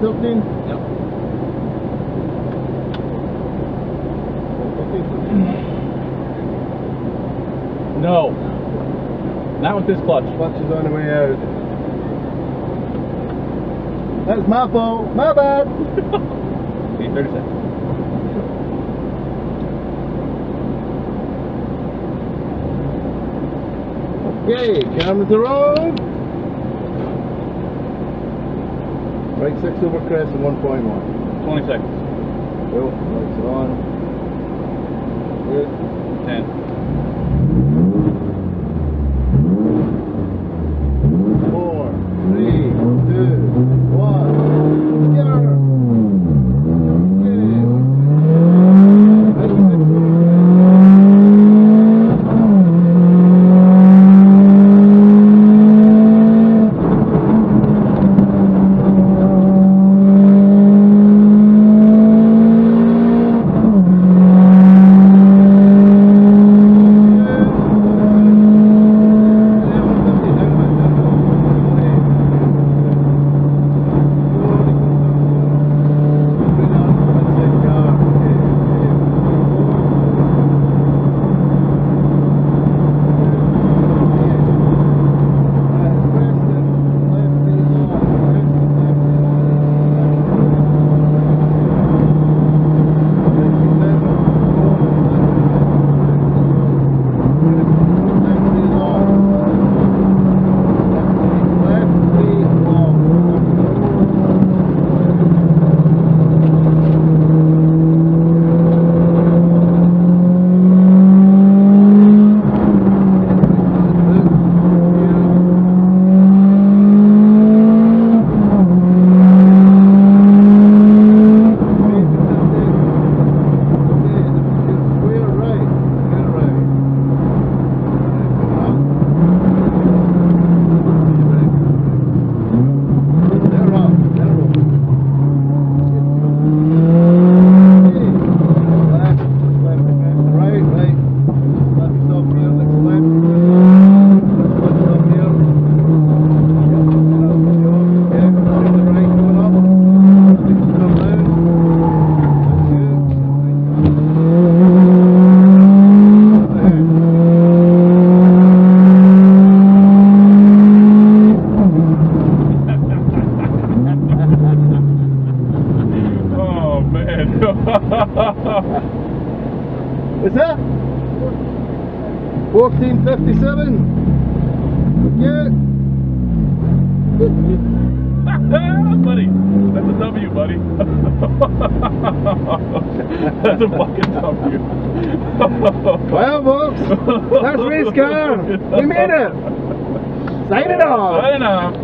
13? Yep. No. Not with this clutch. Clutch is on the way out. That's my fault. My bad. Need 30 seconds. Okay, cameras are on. Right six over crest and 1.1. 20 seconds. Cool. Lights on. Good. 10. What's that? 1457. Yeah. buddy, that's a W, buddy. that's a fucking W. Well, folks, that's race car. We made it. Sign it off. Sign off.